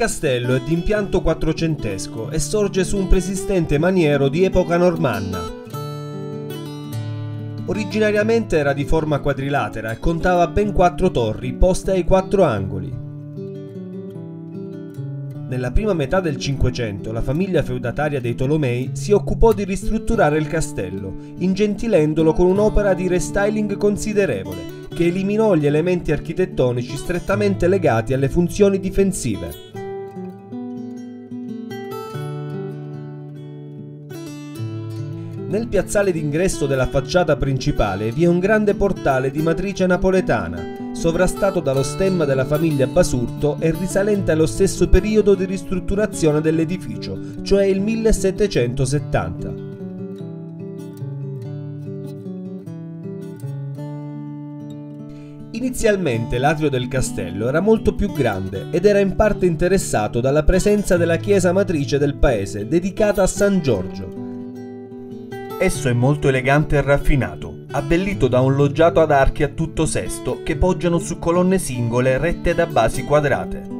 castello è di impianto quattrocentesco e sorge su un preesistente maniero di epoca normanna. Originariamente era di forma quadrilatera e contava ben quattro torri poste ai quattro angoli. Nella prima metà del Cinquecento la famiglia feudataria dei Tolomei si occupò di ristrutturare il castello, ingentilendolo con un'opera di restyling considerevole, che eliminò gli elementi architettonici strettamente legati alle funzioni difensive. Nel piazzale d'ingresso della facciata principale vi è un grande portale di matrice napoletana, sovrastato dallo stemma della famiglia Basurto e risalente allo stesso periodo di ristrutturazione dell'edificio, cioè il 1770. Inizialmente l'atrio del castello era molto più grande ed era in parte interessato dalla presenza della chiesa matrice del paese dedicata a San Giorgio. Esso è molto elegante e raffinato, abbellito da un loggiato ad archi a tutto sesto che poggiano su colonne singole rette da basi quadrate.